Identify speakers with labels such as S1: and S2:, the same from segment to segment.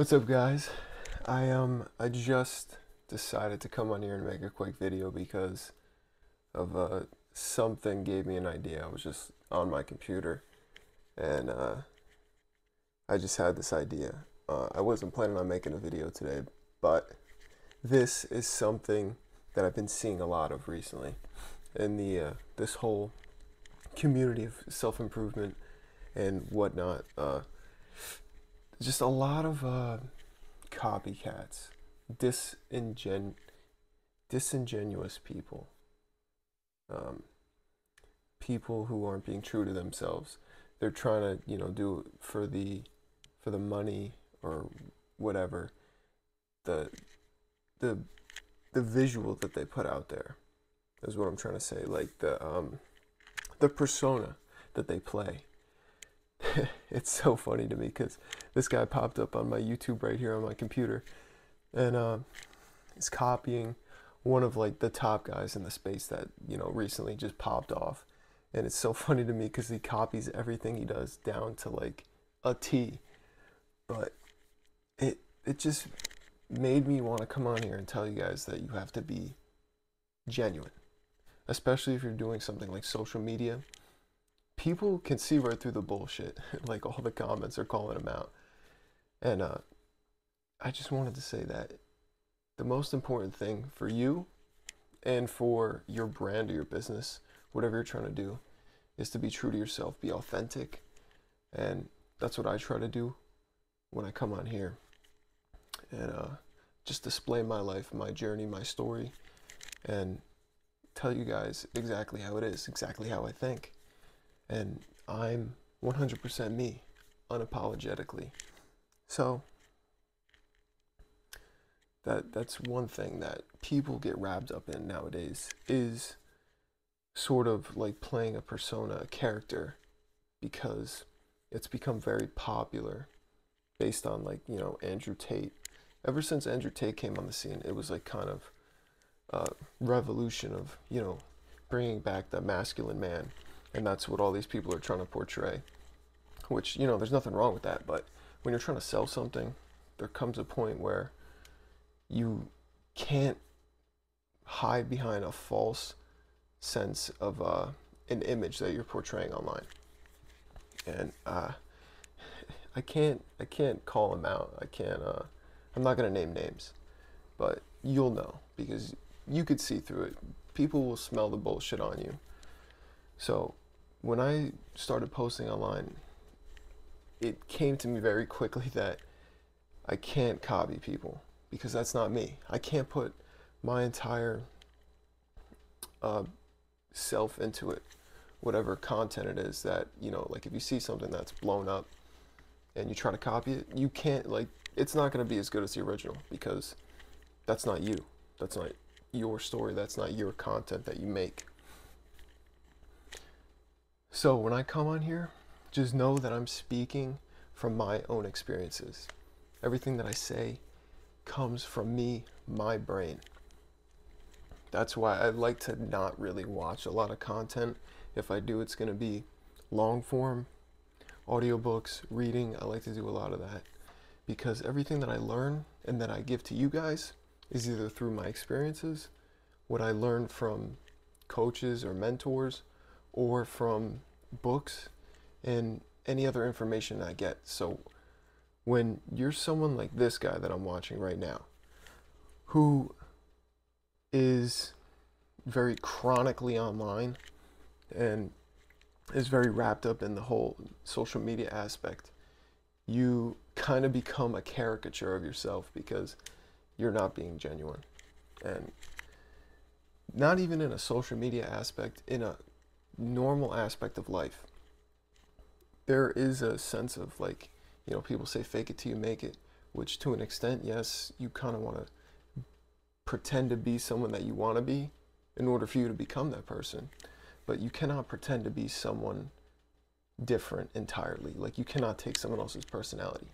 S1: What's up, guys? I um I just decided to come on here and make a quick video because of uh something gave me an idea. I was just on my computer and uh I just had this idea. Uh, I wasn't planning on making a video today, but this is something that I've been seeing a lot of recently in the uh, this whole community of self improvement and whatnot. Just a lot of uh, copycats, disingen- disingenuous people, um, people who aren't being true to themselves. They're trying to, you know, do it for the for the money or whatever. The the the visual that they put out there is what I'm trying to say. Like the um, the persona that they play. it's so funny to me because this guy popped up on my YouTube right here on my computer, and uh, he's copying one of like the top guys in the space that you know recently just popped off, and it's so funny to me because he copies everything he does down to like a T, but it it just made me want to come on here and tell you guys that you have to be genuine, especially if you're doing something like social media people can see right through the bullshit. like all the comments are calling them out. And uh, I just wanted to say that the most important thing for you and for your brand or your business, whatever you're trying to do, is to be true to yourself, be authentic. And that's what I try to do when I come on here and uh, just display my life, my journey, my story, and tell you guys exactly how it is, exactly how I think and I'm 100% me, unapologetically. So that that's one thing that people get wrapped up in nowadays is sort of like playing a persona, a character, because it's become very popular based on like you know Andrew Tate. Ever since Andrew Tate came on the scene, it was like kind of a revolution of you know bringing back the masculine man and that's what all these people are trying to portray. Which, you know, there's nothing wrong with that, but when you're trying to sell something, there comes a point where you can't hide behind a false sense of uh, an image that you're portraying online. And uh, I can't I can't call them out. I can't uh, I'm not gonna name names, but you'll know because you could see through it. People will smell the bullshit on you. So when I started posting online, it came to me very quickly that I can't copy people because that's not me. I can't put my entire uh, self into it, whatever content it is that, you know, like if you see something that's blown up and you try to copy it, you can't, like, it's not going to be as good as the original because that's not you. That's not your story. That's not your content that you make. So when I come on here, just know that I'm speaking from my own experiences. Everything that I say comes from me, my brain. That's why I like to not really watch a lot of content. If I do, it's going to be long form, audiobooks, reading. I like to do a lot of that because everything that I learn and that I give to you guys is either through my experiences, what I learned from coaches or mentors, or from books and any other information I get. So when you're someone like this guy that I'm watching right now, who is very chronically online and is very wrapped up in the whole social media aspect, you kind of become a caricature of yourself because you're not being genuine. And not even in a social media aspect, in a normal aspect of life. There is a sense of like, you know, people say fake it till you make it, which to an extent, yes, you kind of want to pretend to be someone that you want to be in order for you to become that person. But you cannot pretend to be someone different entirely. Like you cannot take someone else's personality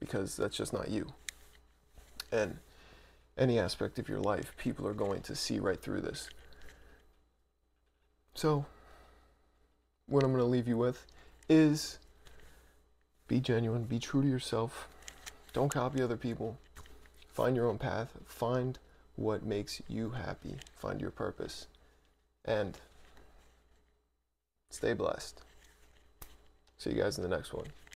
S1: because that's just not you. And any aspect of your life, people are going to see right through this. So, what I'm going to leave you with is be genuine, be true to yourself, Don't copy other people. Find your own path. Find what makes you happy. Find your purpose. And stay blessed. See you guys in the next one.